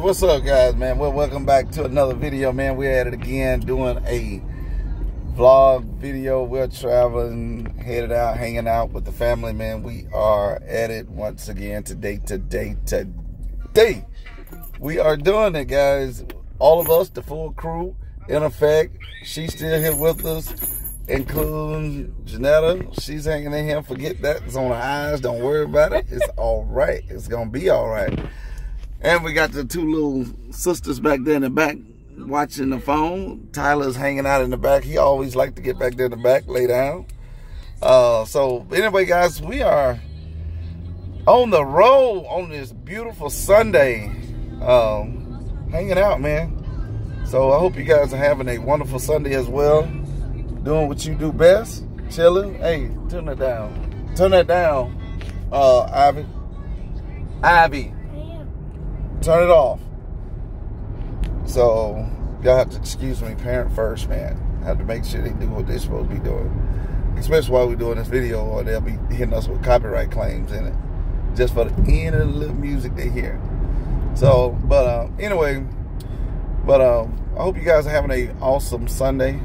what's up, guys, man? Well, welcome back to another video, man. We're at it again, doing a vlog video. We're traveling, headed out, hanging out with the family, man. We are at it once again today, today, today. We are doing it, guys. All of us, the full crew, in effect. She's still here with us, including Janetta. She's hanging in here. Forget that. It's on her eyes. Don't worry about it. It's all right. It's going to be all right. And we got the two little sisters back there in the back watching the phone. Tyler's hanging out in the back. He always like to get back there in the back, lay down. Uh, so anyway, guys, we are on the road on this beautiful Sunday, um, hanging out, man. So I hope you guys are having a wonderful Sunday as well. Doing what you do best, chilling. Hey, turn it down. Turn that down, uh, Ivy. Ivy turn it off. So y'all have to excuse me, parent first, man. I have to make sure they do what they're supposed to be doing. Especially while we're doing this video, or they'll be hitting us with copyright claims in it. Just for the end of the little music they hear. So, but uh, anyway, but um, I hope you guys are having an awesome Sunday.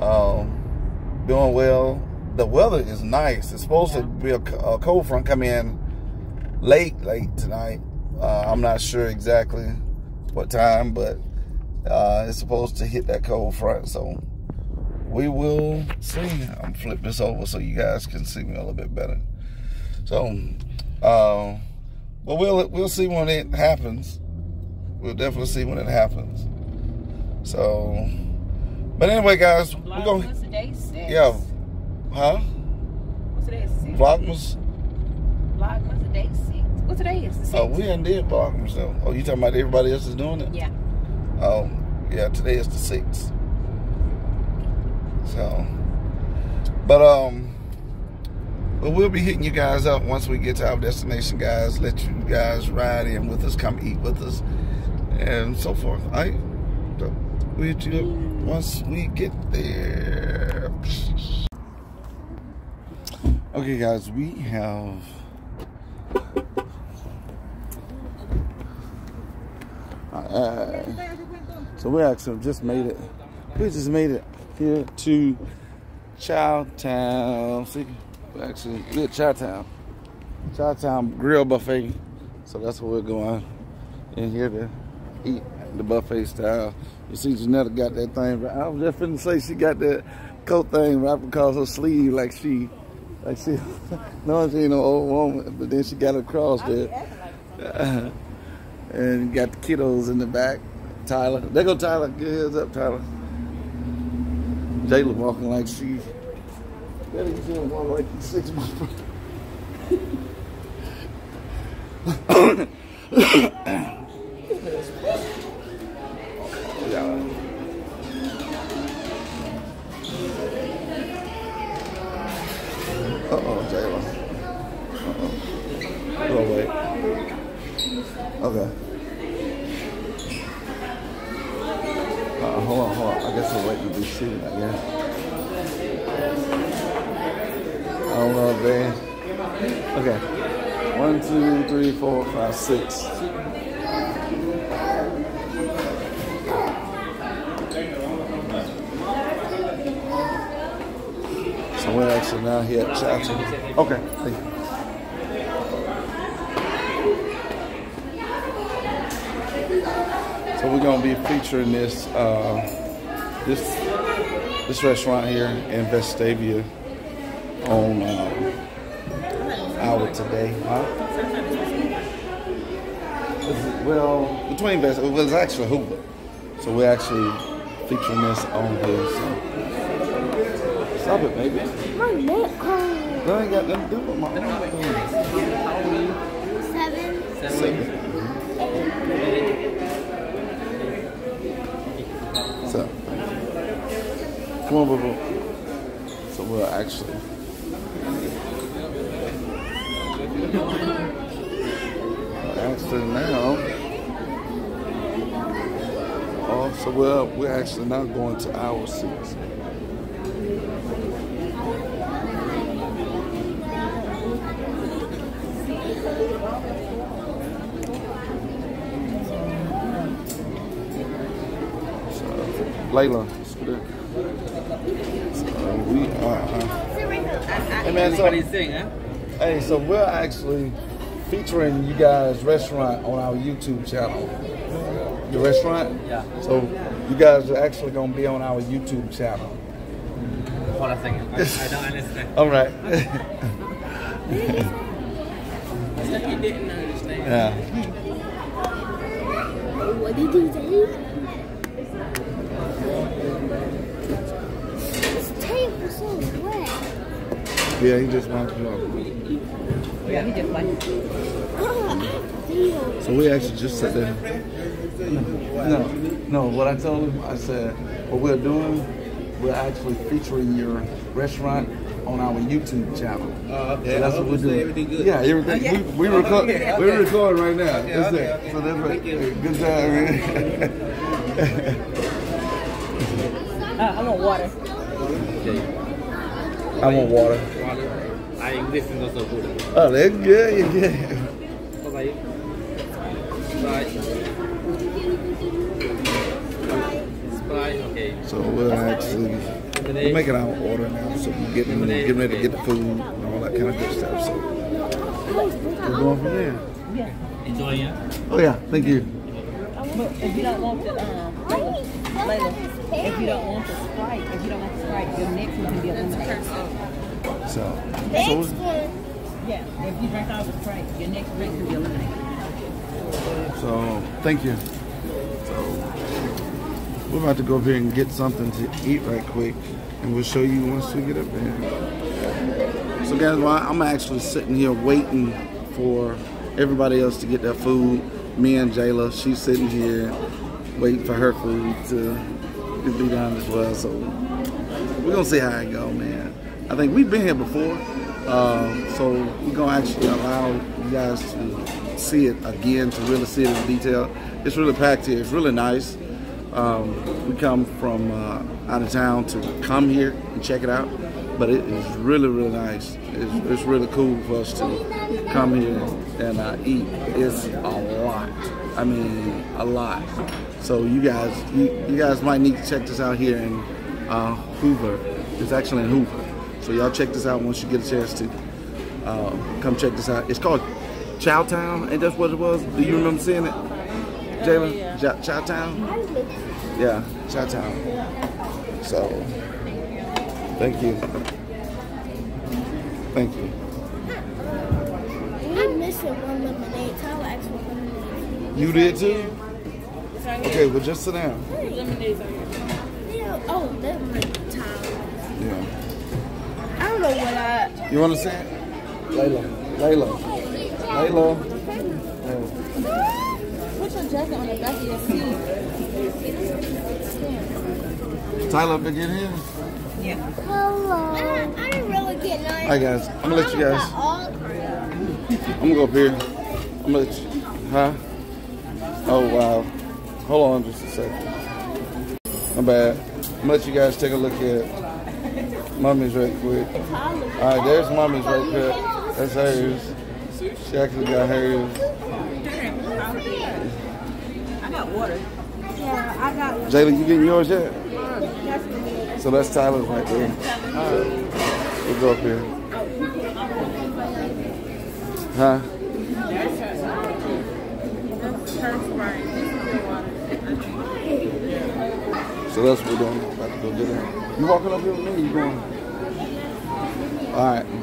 Um, doing well. The weather is nice. It's supposed yeah. to be a, a cold front come in late, late tonight uh, I'm not sure exactly what time, but uh, it's supposed to hit that cold front. So we will see. I'm flip this over so you guys can see me a little bit better. So, uh, but we'll we'll see when it happens. We'll definitely see when it happens. So, but anyway, guys, we're gonna. Yeah. Huh? What's today? Vlogmas. Vlogmas day six. What today is? The 6th. Oh, we ain't did Vlogmas though. Oh, you talking about everybody else is doing it? Yeah. Oh, yeah. Today is the sixth. So, but um, but we'll be hitting you guys up once we get to our destination, guys. Let you guys ride in with us, come eat with us, and so forth. All right. So we hit you up once we get there. Okay, guys, we have Uh, so we actually just made it. We just made it here to Chowtown. See, we actually we're at Chowtown. Chowtown Grill Buffet. So that's where we're going in here to eat the buffet style. You see, Janetta got that thing. I was just finna say she got that coat thing wrapped across her sleeve like she, like she, no, she ain't no old woman, but then she got across there. And got the kiddos in the back. Tyler. There go Tyler. Get his up, Tyler. Jayla walking like she. Better you see him walk like six months Jayla. Uh-oh. Oh, wait. Okay. Uh, hold on, hold on. I guess I'll let you be seated, I guess. I don't know if they... Okay. One, two, three, four, five, six. So we're actually now here at Chatham. Okay, So we're gonna be featuring this uh, this this restaurant here in Vestavia on uh, our today. Huh? Well, between Vest, it was actually Hoover. So we're actually featuring this on here. So. Stop it, baby. My neck That ain't got nothing to do with my neck. Seven. Seven. Come on, boo So we'll actually. Actually now. Oh, so we're, we're actually not going to our seats. Layla. So we are. Uh, hey man, so, hey, so we're actually featuring you guys' restaurant on our YouTube channel. Your restaurant? Yeah. So you guys are actually gonna be on our YouTube channel. Hold on a second. I, I don't understand. All right. So he didn't understand. yeah. What did you say? This table so wet. Yeah, he just wants to know. Yeah, he just like. Oh, So we actually just sat there. No, no. What I told him, I said, what we're doing, we're actually featuring your restaurant on our YouTube channel. Oh, So that's what we're doing. Everything good? Yeah, everything. Okay. We, we record. Okay, We're recording right now. Okay, that's okay, it. okay. So that's right. Thank you. Good job, man. Uh, I want water. I want water. I English is not so good. Oh, that's good. You're good. What about you? Sprite. Sprite, okay. So we're actually we're making our order now. So we're getting getting ready to get the food and all that kind of good stuff. So we're going from there. Yeah. Enjoy, yeah? Oh yeah, thank you. But if you don't want the um, Layla, Layla, if you don't want the Sprite, if you don't want the Sprite, your next one can be eliminated. So, Next so. Yeah. If you drink all the Sprite, your next drink can be eliminated. So, thank you. So, we're about to go up here and get something to eat right quick, and we'll show you once we get up there. So, guys, while I'm actually sitting here waiting for everybody else to get their food. Me and Jayla, she's sitting here waiting for her food to, to be done as well. So, we're gonna see how it go, man. I think we've been here before, um, so we're gonna actually allow you guys to see it again, to really see it in detail. It's really packed here. It's really nice. Um, we come from uh, out of town to come here and check it out, but it is really, really nice. It's, it's really cool for us to come here and uh, eat. It's a lot. I mean, a lot. So you guys, you, you guys might need to check this out here in uh, Hoover. It's actually in Hoover. So y'all check this out once you get a chance to. Uh, come check this out. It's called Chowtown, ain't that what it was? Do you remember seeing it? Jalen? Chow Chowtown? Yeah, Chowtown. So, thank you. Thank you. We missing one lemonade. Tyler asked for lemonade. You did too? Okay, well just sit down. Yeah, oh, lemonade. Tyler. Yeah. I don't know what I. You want to sit? Layla. Layla. Layla. Yeah. Put your jacket on the back of your seat. Tyler, up again here? Yeah. Hello. I, I didn't really get none. Hi, guys, I'm gonna let you guys. I'm gonna go up here. I'm gonna let you. Huh? Oh wow. Hold on just a second. My bad. I'm gonna let you guys take a look at mummy's right quick. Alright, there's mummy's right quick. That's hers. She actually got hers. I got water. yeah, I got. Jayla, you getting yours yet? So that's Tyler's right there. We'll go up here. Huh? So that's what we're doing. About to go get it. You walking up here with me? You going? All right.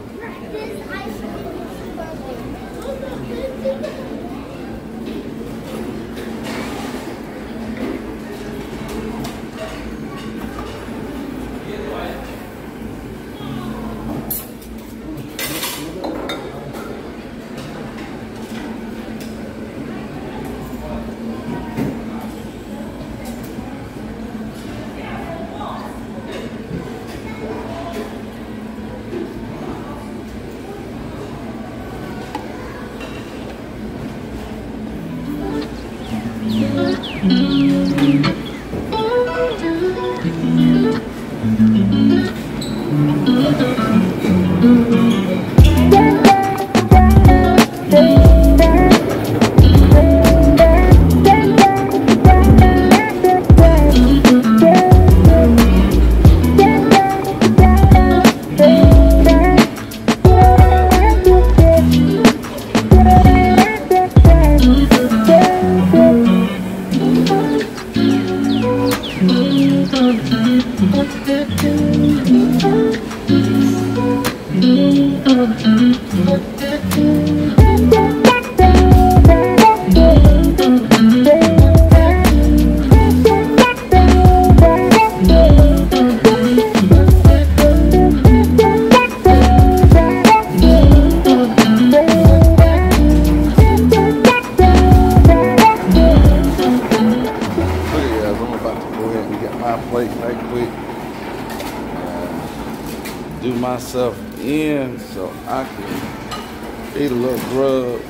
Myself in so I can eat a little grub.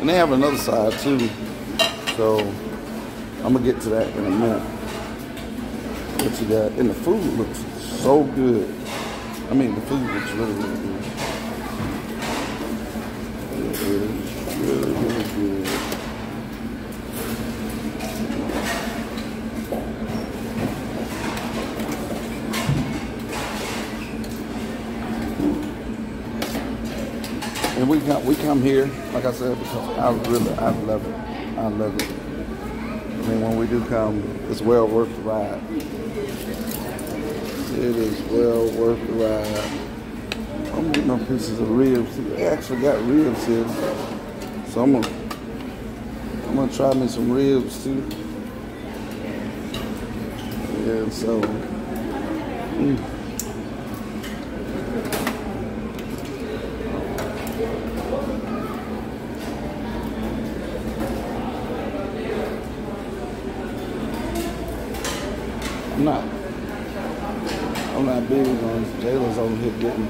And they have another side too. So I'm gonna get to that in a minute. What you got? And the food looks so good. I mean, the food looks really, really good. Really, really good. We come we come here, like I said, because I really I love it. I love it. I mean when we do come, it's well worth the ride. It is well worth the ride. I'm getting no pieces of ribs. They actually got ribs here. So I'm gonna I'm gonna try me some ribs too. Yeah, so mm. I'm not. I'm not big on Jalen's over here getting.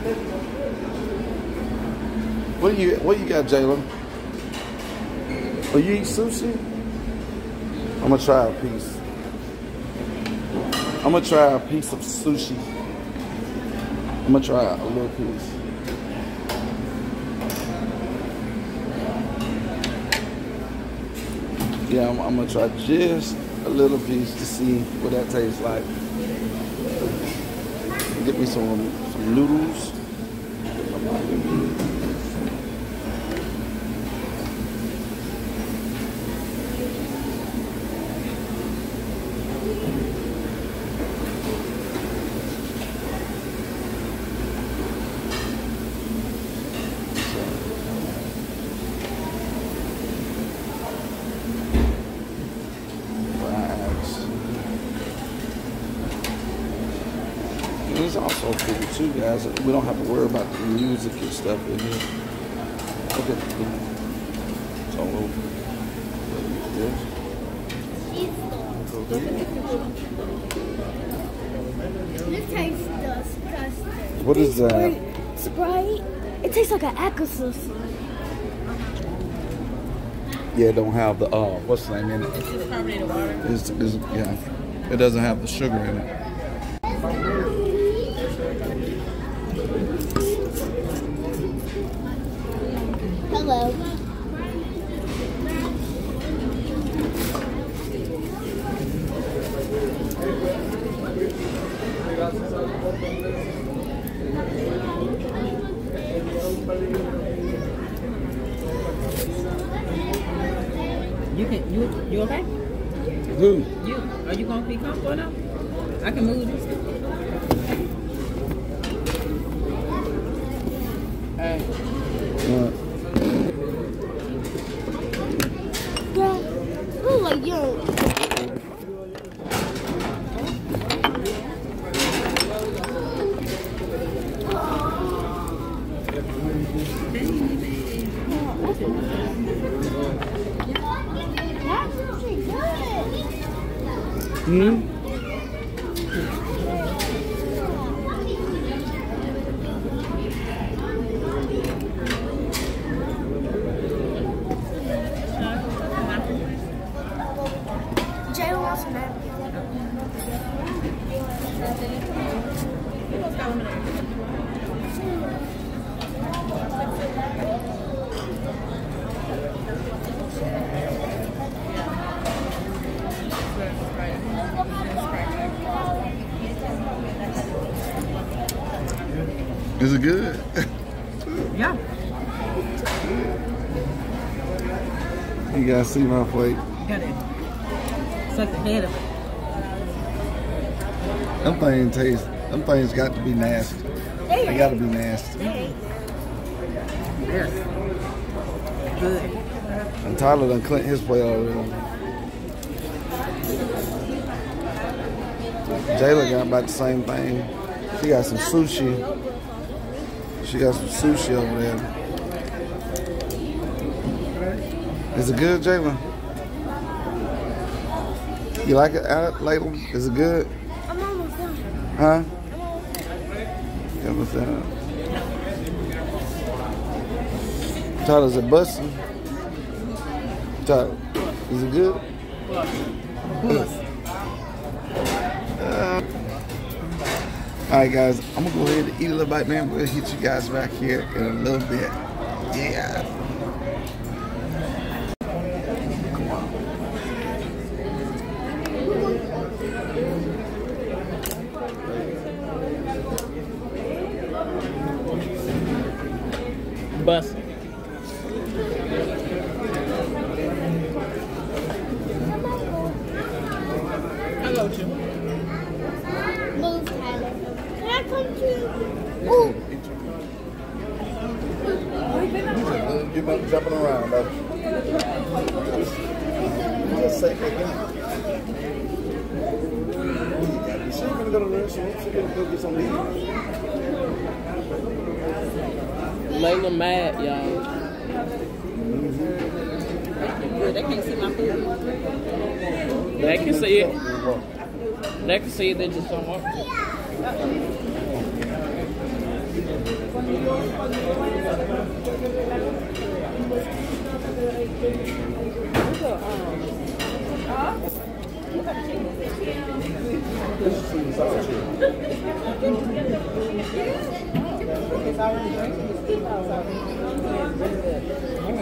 What you What you got, Jalen? Oh, you eat sushi? I'm gonna try a piece. I'm gonna try a piece of sushi. I'm gonna try a little piece. Yeah, I'm, I'm gonna try just a little piece to see what that tastes like. Get me some some noodles. Fries. And It's also cool too, guys. that We don't have to worry about the music and stuff in here. Look at It's all over. Yes. This tastes disgusting. What is that? Sprite. Sprite. It tastes like an Aquasus. Yeah, it don't have the uh, what's the name in it? It's carbonated water. It's, it's, yeah, it doesn't have the sugar in it. Guys see my plate? Got it. Suck the head of it. Them things taste. Them things got to be nasty. They They gotta be nasty. Yes. Good. And Tyler done cleaned his plate already. Jayla got about the same thing. She got some sushi. She got some sushi over there. Is it good, Jayla? You like it, Alec, Layla? Is it good? I'm almost done. Huh? I'm almost done. What's that? Tyler's it busting? Tyler, is it good? Uh, all right, guys, I'm gonna go ahead and eat a little bite, man. We'll hit you guys back here in a little bit. Yeah. Come on. Bus. I love you. Move, Tyler. Can I come to? Ooh. You've been jumping around, though. Just say that again. She ain't gonna go to the restaurant. She gonna go get some to eat. Layla mad, y'all. Good. They can't see my food. They can see it. They can see it. They just don't want to.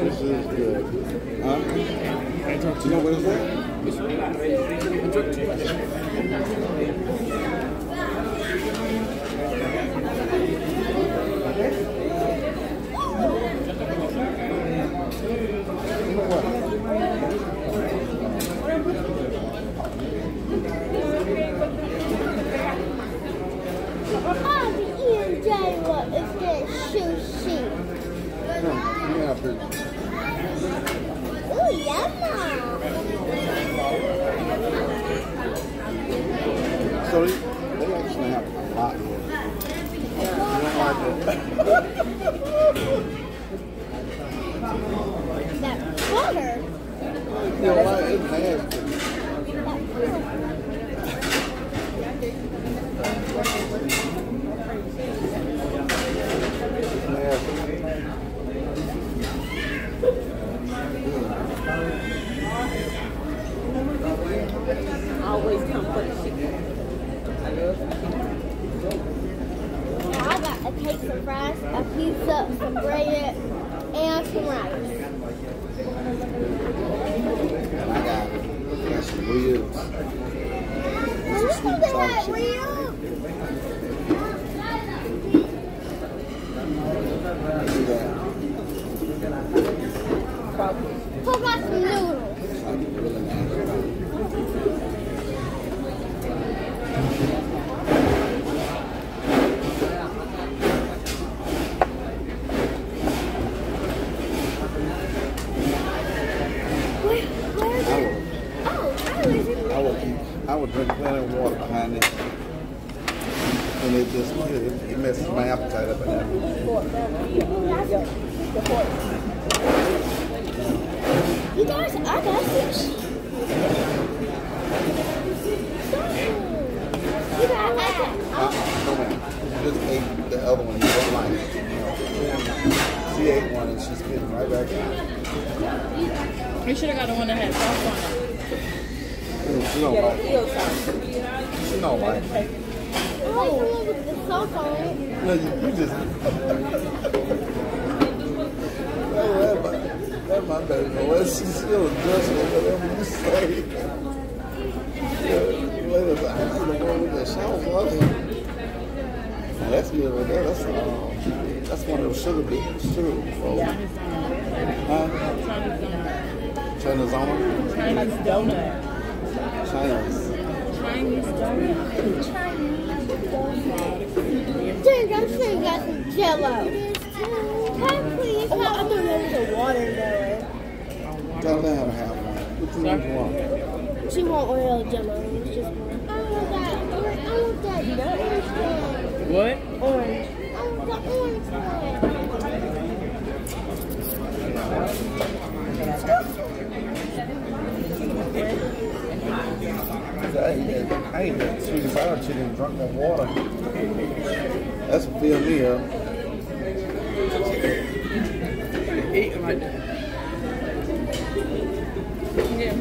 This is good. Huh? You know what is that? I like the one with the sauce on it. Oh, that's good right there. That's, uh, that's one of those sugar beets. Sugar rolls. Huh? China's on Chinese donut. China's. Chinese donut. Chinese donut. Dude, I'm sure you got some jello. Can please? Oh, I thought there was a watermelon. Tell them how to have one. One do you want? She want Oreo jello. It's just one. I want that. I want that orange one. What? Orange. I want the orange one. I ate that, I ate that sweet and sour chicken and drunk that water. That's what filled me up. Eating like that. Yeah.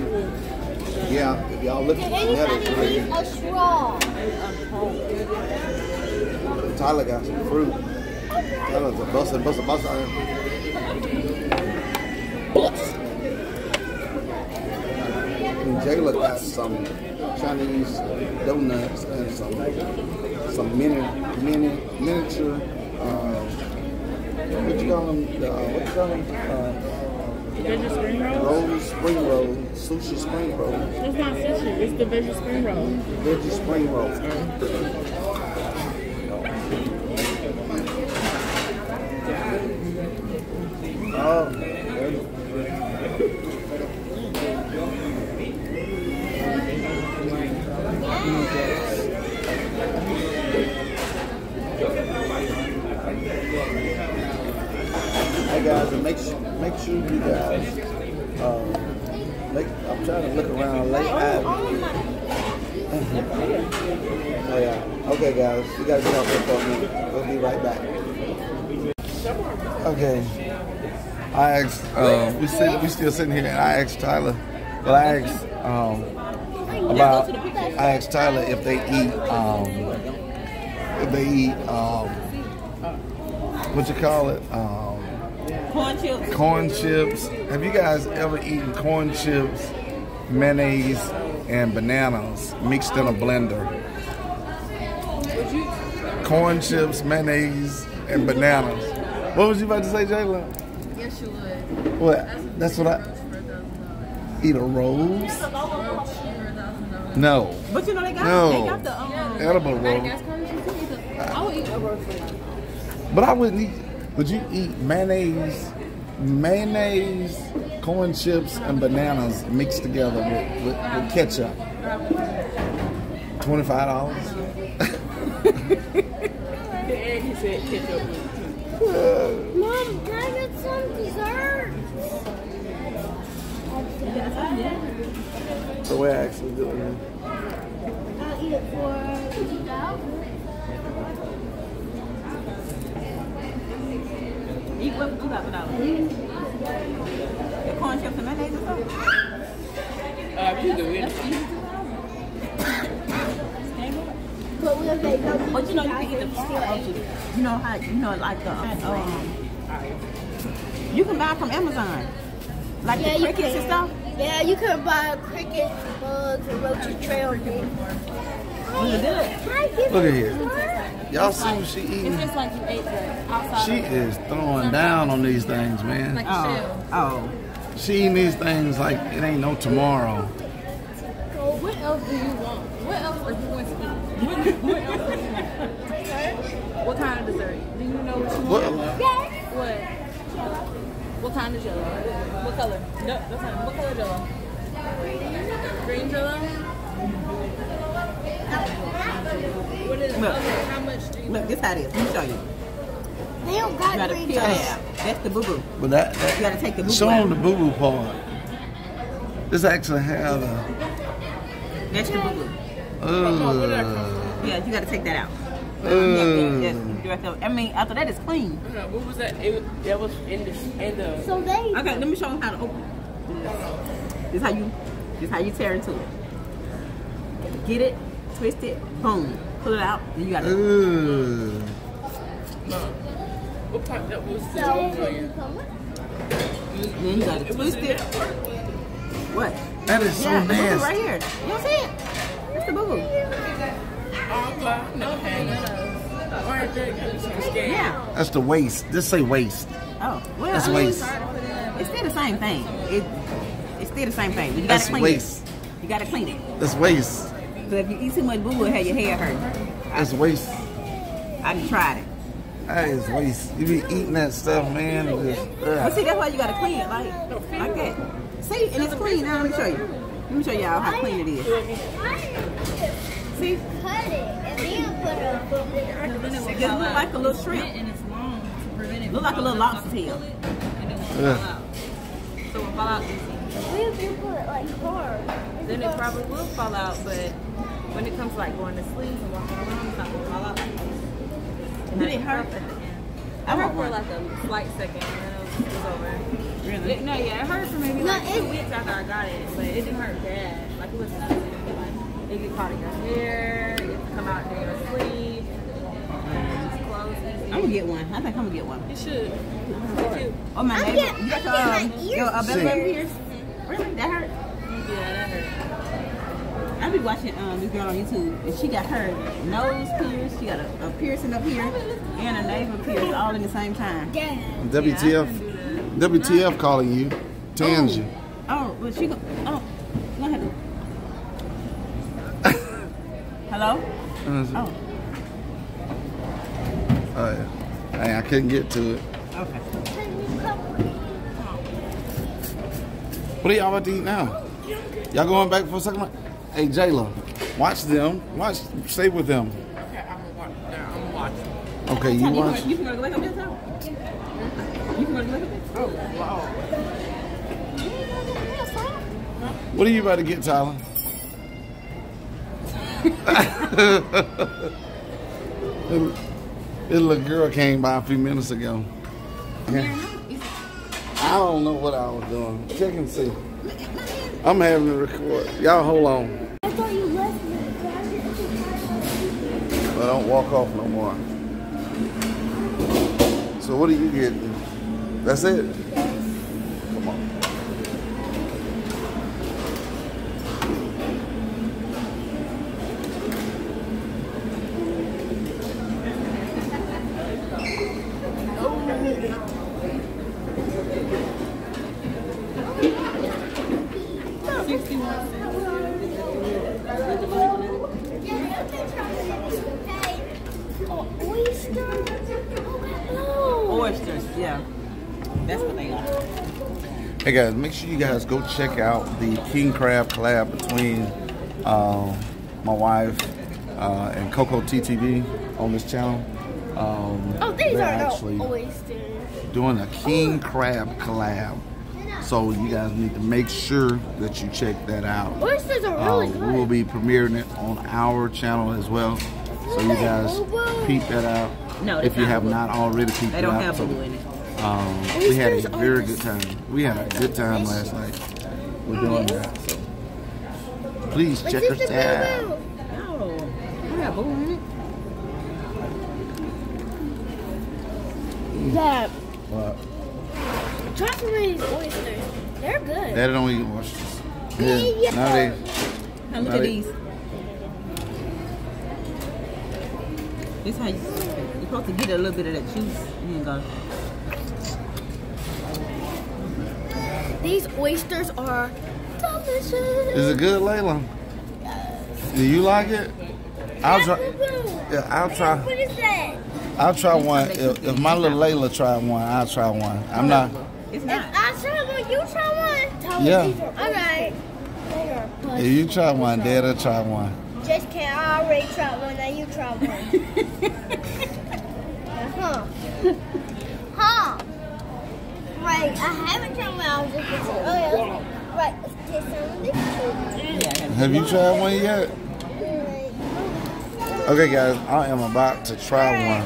Yeah, y'all look at Did together, anybody need a straw? Tyler got some fruit. Tyler's a bustin', bustin', bustin'. And Jayla got some Chinese donuts and some some mini, mini, miniature. Uh, what you call them? The, uh, what you call them? Uh, Veggie spring roll? rolls, spring roll, sushi spring roll, That's not sushi. It's the veggie spring roll. veggie spring roll. Oh, Hey guys, and make sure make sure you guys um, make, I'm trying to look around late at Oh yeah. Okay guys, you guys get off there for me. We'll be right back. Okay. I asked uh, we sit, we still sitting here and I asked Tyler well I asked um, about I asked Tyler if they eat um, if they eat um, what you call it? Um, Corn chips. corn chips. Have you guys ever eaten corn chips, mayonnaise, and bananas mixed in a blender? Corn chips, mayonnaise, and bananas. What was you about to say, Jayla? Yes. What? That's what I eat a rose. No, But you know they got No. they got the um, edible rose. Madagascar, you can eat the- I would eat a roast for you. But I wouldn't eat. Would you eat mayonnaise, mayonnaise, corn chips, and bananas mixed together with, with, with ketchup? Twenty-five dollars. And he said ketchup with it, too. Mom, can I get some dessert? So we're actually doing it. I'll eat it for two thousand. eat what you got dollars. The corn chips and mayonnaise or something. Uh, you do it. But we'll no But you know you can eat the fries. You know how you know like the um, you can buy from Amazon. Like Yeah, the you crickets and stuff. Yeah, you can buy crickets, bugs, and roaches trail on oh, them. You do it. Can Look at here. Y'all see what she It's just like you ate the outside She is throwing down on these things, man. like Oh, oh. She eating these things like it ain't no tomorrow. So what else do you want? What else are you going to eat? What, what else are you want? What kind of dessert? Do you know what you What? want? What? What kind of jello? What color? No, that's not. What color jello? Green jello? What is Look. okay, how much do you Look, this how it is. Let me show you. They don't You got gotta green peel it jello. out. That's the boo boo. But that, You gotta take the boo show boo them out. the boo boo part. This actually have a. That's the boo boo. Uh, Yeah, you gotta take that out. Yeah, yeah, yeah. I mean, after that, it's clean. No, what was that? It, was- that was in the in the. So they Okay, let me show them how to open. This how you, this how you tear into it. Get it, twist it, boom, pull it out, and you got it. No. Mm. What part that was? so Then you gotta twist it. What? that is so yeah, the boo boo right here. You don't see it? That's the boo boo. Okay. No, okay. Right there, got me some scared. Yeah. That's the waste. Just say waste. Oh, well, That's I mean, waste. It's still the same thing. It, it's still the same thing. You gotta That's clean waste. it. You gotta clean it. That's waste. But if you eat too much boo boo, it have your hair hurt. That's waste. I tried it. That is waste. You be eating that stuff, man. Just, But see, that's why you gotta clean it, like, like that. See, and it's clean. Now let me show you. Let me show y'all how clean it is. See, Cut it and then put it it look like a little shrimp. And it's long to prevent it. Look like a little lobster tail. And it will Ugh. fall out. So it will fall out easy. What if you put it like hard? Then it probably will fall out, but when it comes to like going to sleep and walking around, it's not gonna fall out like this. Did it hurt? At the end. I I hurt for like a slight second, and then it was, over. Really? It, no, yeah, it hurt for maybe No, like two weeks after I got it, but it didn't hurt bad. Like it wasn't nothing. Like it get caught in your hair, it can come out during your sleep, and just close easy. I'm gonna get one. I think I'm gonna get one. You should. It's cute. Oh my I'm neighbor, getting- you got I'm your, um, your uh, ears belly button pierced. pierced? Really? That hurt? Yeah, that hurt. I be watching um, this girl on YouTube, and she got her nose pierced, she got a, a piercing up here, and a navel pierced all in the same time. Damn. WTF? WTF calling you? Tangy. Oh, well, she go. Oh, go ahead. Hello? Mm-hmm. Oh, Oh, yeah. Hey, I couldn't get to it. okay. What are y'all about to eat now? Y'all going back for a second? Hey, Jayla, watch them. Watch, stay with them. Okay, I'm watch. can, you watch. You can go to this time? You can go to up this? Oh, wow. What are you about to get, Tyler? Little little girl came by a few minutes ago. I don't know what I was doing. Check and see. I'm having to record. Y'all hold on. I thought you left me. But don't walk off no more. So what are you getting? That's it? Come on. Oyster. Oh, Oysters, yeah. That's what they are. Hey guys, make sure you guys go check out the King Crab collab between um, my wife uh, and Coco TTV on this channel. Um, Oh, these they're are actually oysters. doing a King Crab collab. So you guys need to make sure that you check that out. Oysters are Uh, really We'll be premiering it on our channel as well. So you guys peep that out. No, if you have blue. not already peeped They don't have So, blue in it. Um, we had a very good time. We had a good time last night. We're doing that. So please check this us is out. blue. No. I got blue in it. Dad, But try some of these oysters. They're good. Daddy don't eat oysters. Yeah, Yeah. nowadays. Now look at these. This how you, you're supposed to get a little bit of that juice and then go. These oysters are delicious. Is it good, Layla? Do you like it? I'll try. Blue. Yeah, I'll try. What is that? I'll try one. If, if my little Layla try one, I'll try one. I'm not. It's If not. I'll try one, you try one. Tell Yeah. me these are All right. They If you try one, Dad'll try one. Just can't. I already tried one. Now you try one. huh? huh? Right. I haven't tried one. I was just gonna oh yeah. Right. Let's get some of this. Yeah, Have you tried one yet? Mm-hmm. Okay, guys, I am about to try one.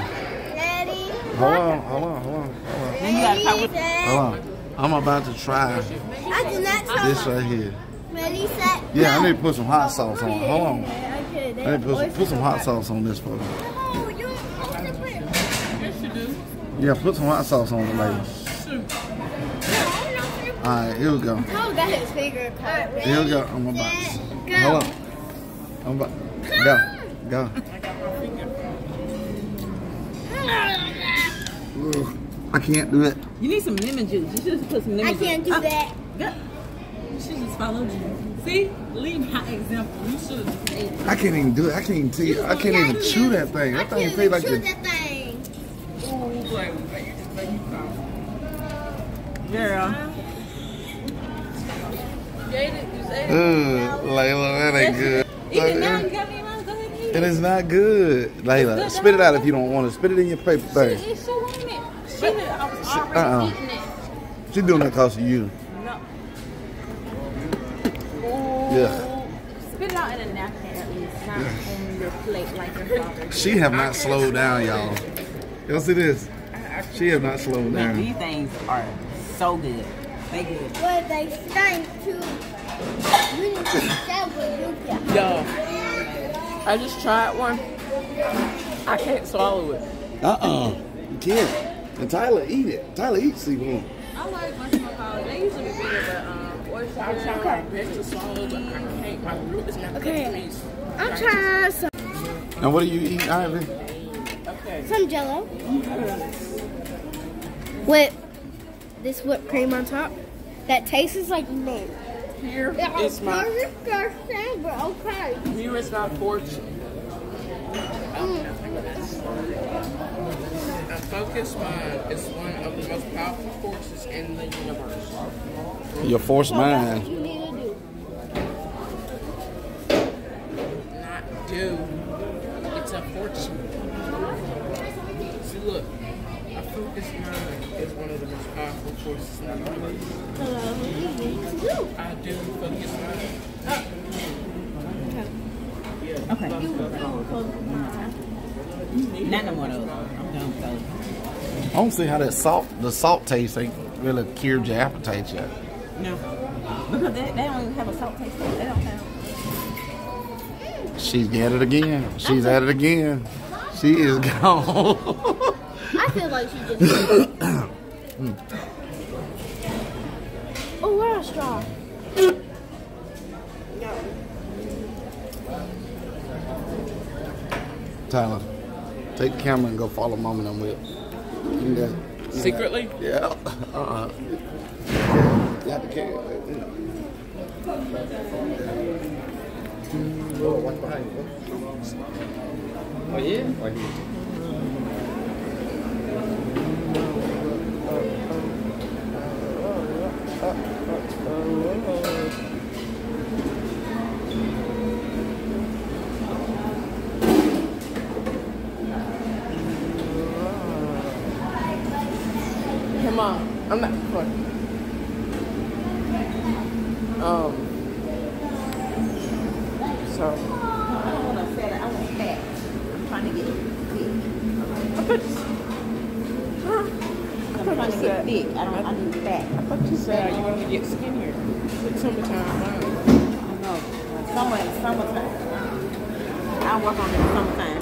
Ready? Hold on, hold on, hold on, hold Then you gotta try with- set. on. Hold on. I'm about to try I did not try this right here. Ready, set. Yeah, I need to put some hot sauce on. it. Hold on. I need to put some, put some hot hot. sauce on this for me. Oh, you supposed to put. Yes, you do. Yeah, put some hot sauce on it, lady. No, I'm not gonna put All right, here we go. Oh, that is bigger finger caught. Here we go. I'm about. Set, Hold go. on. I'm about. Go, go. Ugh, I can't do it. You need some lemon juice. You should have put some lemon I juice. can't do that. good. You should just follow you. See? Leave my example. You should have just I can't even do it. I can't even tell you. I can't even chew that thing. I That thing can't tastes like chew the. that thing. Girl. You ate it? You ate it? Layla, that ain't good. Eat it now. You got me mine. Go ahead and eat It it. is not good. Layla, spit it out if you don't want to. Spit it in your paper thing. She, she wanted it. She I was already uh-uh. eating it. She doing that cause of you. No. Yeah. Spit it out in a napkin at least, not on your plate like your father. She have not slowed down, y'all. Y'all see this? She have not slowed down. these things are so good. They good. But they stink too. To stop with you can. Yo, I just tried one. I can't swallow it. Uh-uh. You can't. And Tyler eat it. Tyler eats seafood. I like mushroom collard. They usually be bigger, but um, oyster. I'm trying my best to swallow, but I can't. My throat is not okay. I'm trying some, And what do you eat, Ivy? Okay. some jello. With this whipped cream on top. That tastes like mint. Here is my disgusting, but okay. here is my fortune. A mm. focused mind is one of the most powerful forces in the universe. Your forced mind. You need to do. Not do. It's a fortune. See, look. A focus mind is one of the most powerful forces in the universe. Hello, what do you need to do? I do focus mind. Not no more of those. I'm done with those. I don't see how that salt, the salt taste ain't really cured your appetite yet. No. Because they, they don't even have a salt taste. to. They don't have. She's at it again. She's at it again. She is gone. I feel like she just. Oh, where a straw? Tyler, take the camera and go follow mom and I'm with. You got- Secretly? Yeah. Uh-uh. You have to carry it. Oh, watch behind you. Oh, yeah? Oh, hey, Mom. I'm not. What? Um. So. I want to fat. I want fat. I'm trying to get thick. I thought you, I'm trying to get thick. I don't. I need fat. I thought you said you wanted to get skinnier. It's summertime. Wow. I know. Summer, summertime. I work on it sometime.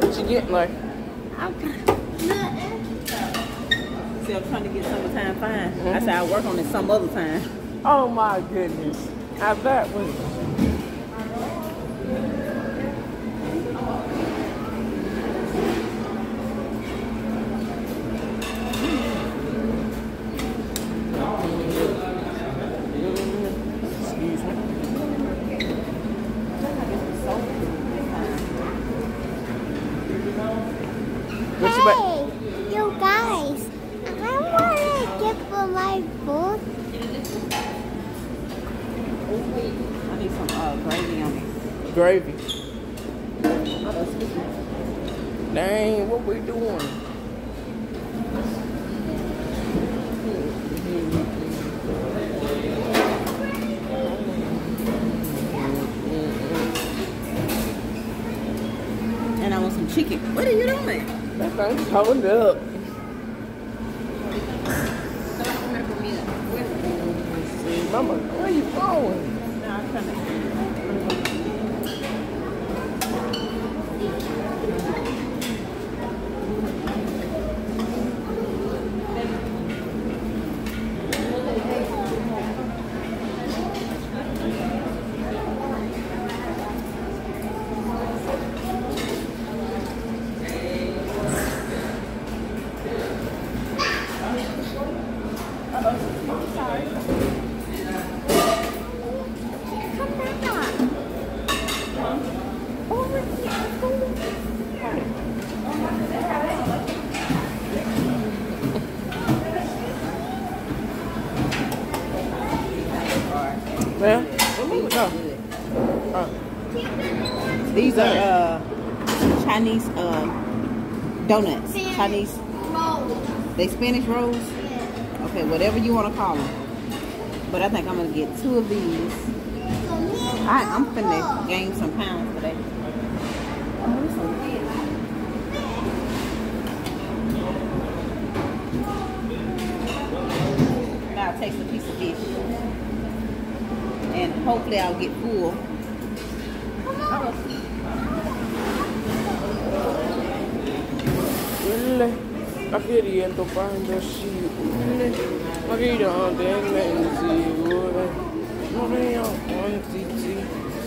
What you getting like? See, I'm trying to get summertime fine. I mm-hmm. said I work on it some other time. Oh my goodness. Now that was. Excuse me. What you about? Hey, you guys, I want to get for my food. I need some uh, gravy on it. Gravy. Dang, what we doing? And I want some chicken. What are you doing? That thing's holding up. See, Mama, where you going? No, I'm trying to. Come back Man, where we go? Oh, These are uh, Chinese uh, donuts. Chinese, Roll. Spanish rolls. Okay, whatever you want to call them. But I think I'm gonna get two of these. I, I'm finna gain some pounds today. Now I'll taste a piece of fish. And hopefully I'll get full. Akiriento quando si ulle, ma che non tendenzi ore, non è io quanti zi,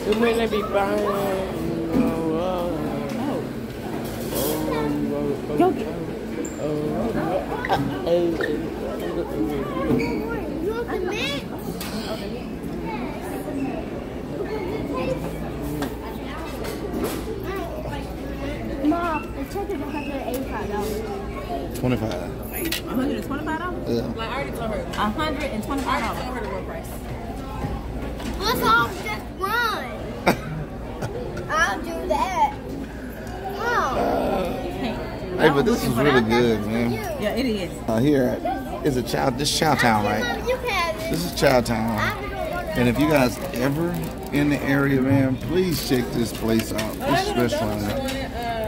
tu me ne bi bene, Go get You want the mint? Mom, the check is $185. 25. $125? Yeah. Like I already told her. I already $125. told her the real price. Let's all just run. I'll do that. Oh, Hey, but this is really good, man. Yeah, it is. Uh, here is a child. This is Chowtown, right? Mom, you can have This this. is Chowtown. I And if you guys ever in the area, man, please check this place out. This restaurant out.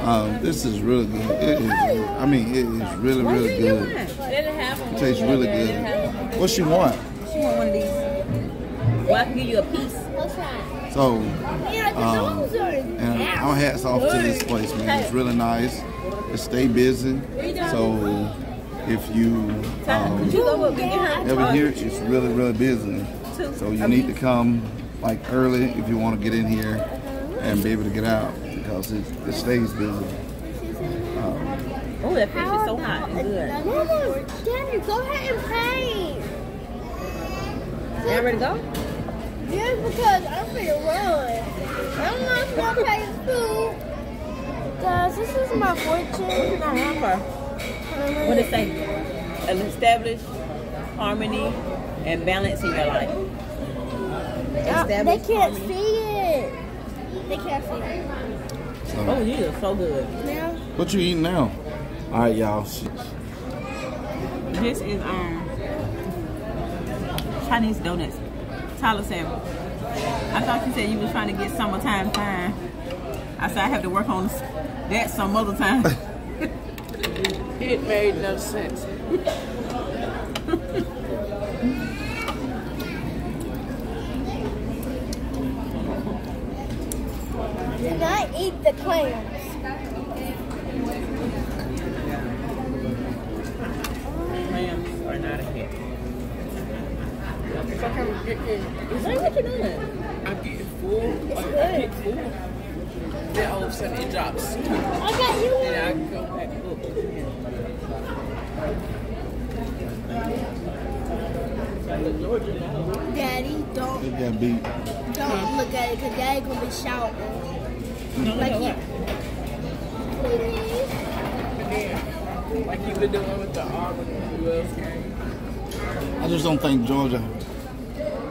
Um, this is really good. It is. I mean, it is really, really good. They didn't have them. It tastes really good. What she want? She want one of these. Well, I can give you a piece. So, Yeah, the Um, dogs are and our hats off to this place, man. It's really nice. It stay busy. So, if you um, Could you go up and get her? ever here, it's really, really busy. So you need to come like early if you want to get in here and be able to get out because it, it stays busy. Oh, that fish is so hot and good. Mama, Daddy, go ahead and pay. You ready to go? Just because I'm finna run. I'm not gonna pay the food. Guys, this is my fortune. Not wrong for. What it say? An established harmony and balance in your life. Uh, they can't harmony. see it. They can't see it. Oh, So, you are so good. Now, what you eating now? All right, y'all. This is um Chinese donuts. Tyler said, I thought you said you was trying to get summertime fine. I said I have to work on that some other time. It made no sense. do not eat the clams. Clams are not a hit. It's like I'm getting, Hey, what you doing? I'm getting full. Like, I get full. Then all of a sudden it drops. I got you Then one. I go back up. Daddy, don't It got beat. don't look at it because Daddy gonna be shouting. No, Like look you. like you've been doing with the Auburn and game. I just don't think Georgia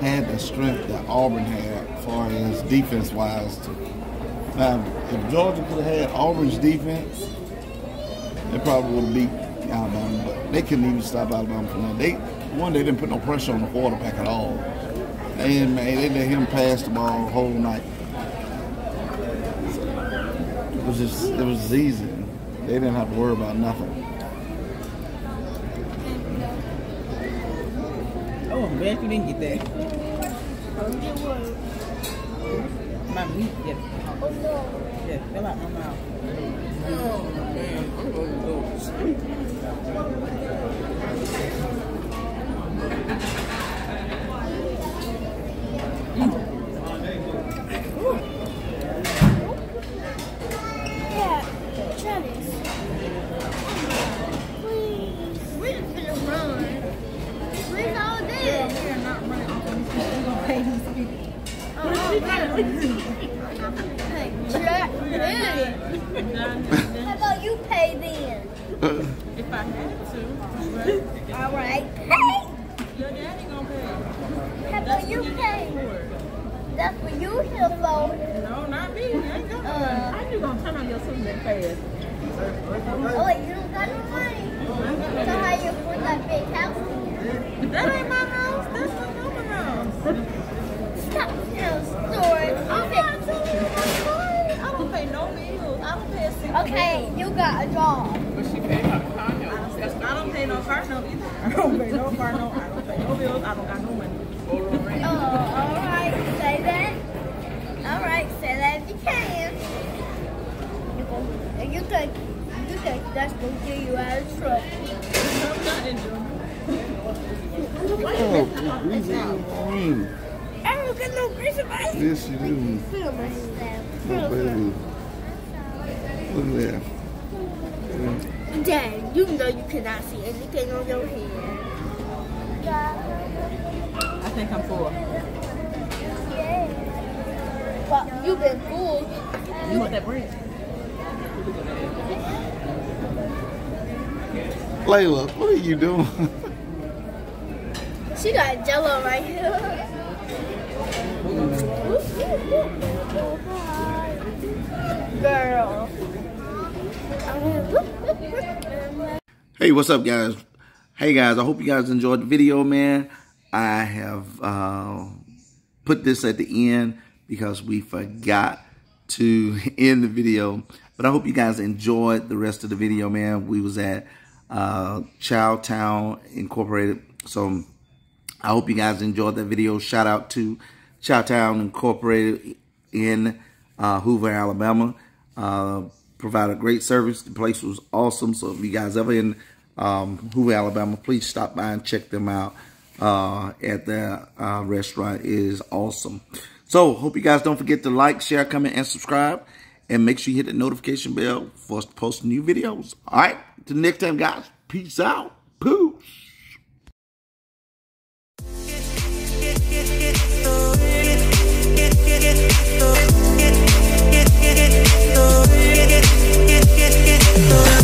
had the strength that Auburn had, as far as defense wise. Now, if Georgia could have had Auburn's defense, they probably would have beat Alabama. But they couldn't even stop Alabama from that. They one, they didn't put no pressure on the quarterback at all. They didn't, man, they let him pass the ball the whole night. It was just, it was easy. They didn't have to worry about nothing. Oh, I'm glad you didn't get that. Get one. My meat, yeah, Oh no. yeah, fill out my mouth. Oh man, I'm gonna go sleep. Yeah, Travis. Please. We're just finna run. Where's all this? We're not running off on these people. We're gonna pay these people. Hey, Jack. How about you pay then? If I had to. All right. Pay. Your daddy gonna pay. That's That's what you pay. That's what you here for. No, not me. I ain't got Uh. How you gonna turn on your TV that fast? Oh wait, you don't got no money. So how you afford that big house? That ain't my Okay, you got a job. But she paid her car note. I don't pay no car note either. I don't pay no car note. I don't pay no bills. I don't got no money. Oh, all right, say that. All right, say that if you can. You go, and you think, you think that's gonna get you out of trouble? I'm not enjoying Oh, greasy. Mm. I don't get no grease in my Yes, you do. Feel myself. Oh, Feel baby. Myself. Look at that. Dad, you know you cannot see anything on your head. I think I'm full. Yeah. But you've been fooled. You want that bread? Layla, what are you doing? She got jello right here. Mm. Girl. Hey, what's up, guys? Hey, guys, I hope you guys enjoyed the video, man. I have uh, put this at the end because we forgot to end the video. But I hope you guys enjoyed the rest of the video, man. We was at uh, Chowtown Incorporated. So I hope you guys enjoyed that video. Shout out to Chowtown Incorporated in uh, Hoover, Alabama. Uh, a great service. The place was awesome. So if you guys ever in um, Hoover, Alabama, please stop by and check them out uh, at the uh, restaurant. It is awesome. So hope you guys don't forget to like, share, comment, and subscribe. And make sure you hit the notification bell for us to post new videos. All right. Till next time, guys. Peace out. Pooch. Ooh.